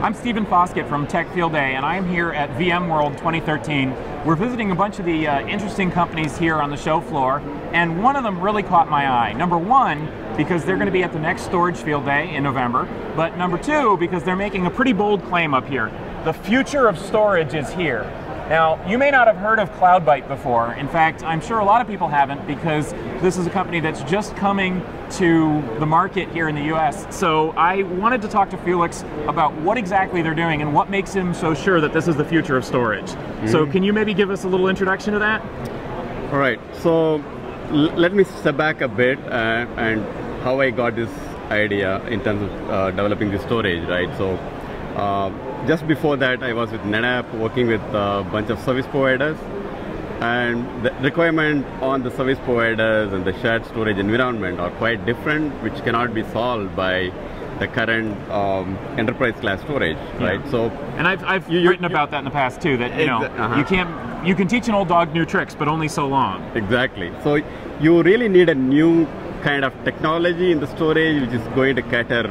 I'm Stephen Foskett from Tech Field Day, and I'm here at VMworld 2013. We're visiting a bunch of the uh, interesting companies here on the show floor, and one of them really caught my eye. Number one, because they're going to be at the next Storage Field Day in November, but number two, because they're making a pretty bold claim up here. The future of storage is here. Now, you may not have heard of CloudByte before. In fact, I'm sure a lot of people haven't because this is a company that's just coming to the market here in the US. So I wanted to talk to Felix about what exactly they're doing and what makes him so sure that this is the future of storage. Mm -hmm. So can you maybe give us a little introduction to that? All right, so let me step back a bit uh, and how I got this idea in terms of uh, developing the storage, right? So uh, just before that, I was with NetApp working with a bunch of service providers. And the requirement on the service providers and the shared storage environment are quite different, which cannot be solved by the current um, enterprise class storage, yeah. right? So, and I've, I've you, written you, about that in the past too. That you know, uh -huh. you can't you can teach an old dog new tricks, but only so long. Exactly. So you really need a new kind of technology in the storage, which is going to cater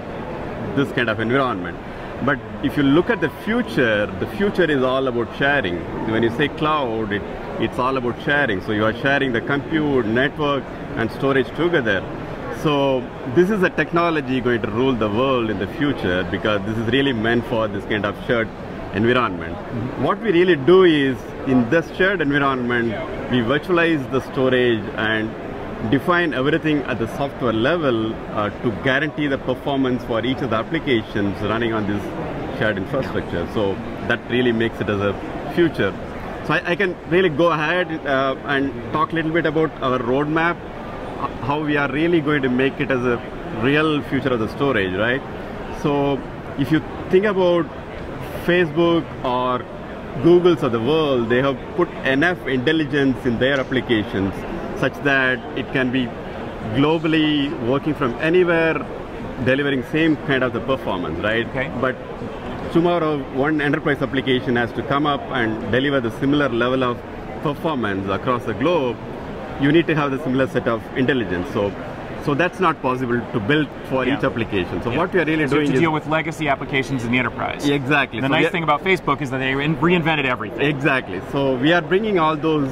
this kind of environment. But if you look at the future, the future is all about sharing. When you say cloud, it, it's all about sharing. So you are sharing the compute, network, and storage together. So this is a technology going to rule the world in the future because this is really meant for this kind of shared environment. Mm -hmm. What we really do is, in this shared environment, we virtualize the storage and define everything at the software level uh, to guarantee the performance for each of the applications running on this shared infrastructure. So that really makes it as a future. So I, I can really go ahead uh, and talk a little bit about our roadmap, how we are really going to make it as a real future of the storage, right? So if you think about Facebook or Google's of the world, they have put enough intelligence in their applications such that it can be globally working from anywhere, delivering same kind of the performance, right? Okay. But tomorrow, one enterprise application has to come up and deliver the similar level of performance across the globe. You need to have the similar set of intelligence. So so that's not possible to build for yeah. each application. So yeah. what we are really so doing to deal with legacy applications in the enterprise. Exactly. The so nice thing about Facebook is that they reinvented everything. Exactly. So we are bringing all those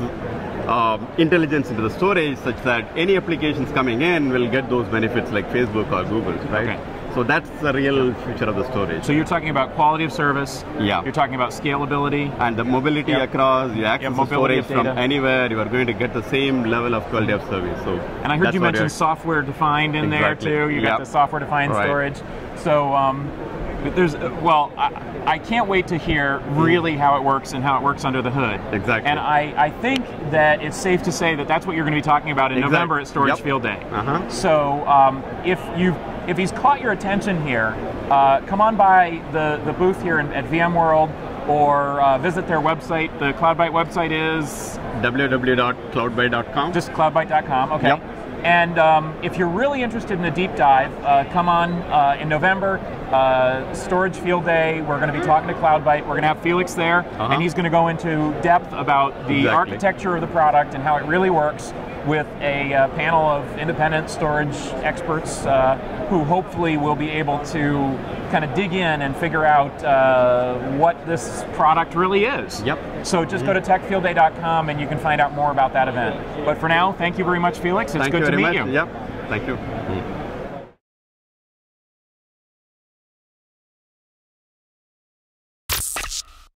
um, intelligence into the storage such that any applications coming in will get those benefits like Facebook or Google, right? Okay. So that's the real future of the storage. So you're talking about quality of service. Yeah. You're talking about scalability. And the mobility yep. across, you access yep, storage from anywhere, you are going to get the same level of quality of service. So And I heard you mention software defined in exactly. there too. You yep. got the software defined right. storage. So um, there's well, I, I, can't wait to hear really how it works and how it works under the hood. Exactly. And I, I think that it's safe to say that that's what you're going to be talking about in exactly. November at Storage yep. Field Day. Uh-huh. So um, if you if he's caught your attention here, uh, come on by the the booth here in, at VMworld or uh, visit their website. The CloudByte website is www.cloudbyte.com. Just cloudbyte.com. Okay. Yep. And um, if you're really interested in a deep dive, uh, come on uh, in November, uh, Storage Field Day. We're going to be talking to CloudByte. We're going to have Felix there, -huh. and he's going to go into depth about the exactly. architecture of the product and how it really works with a uh, panel of independent storage experts uh, who hopefully will be able to kind of dig in and figure out uh, what this product really is. Yep. So just mm -hmm. go to techfieldday.com and you can find out more about that event. But for now, thank you very much, Felix. It's thank good to meet much. you. Yep. Thank you.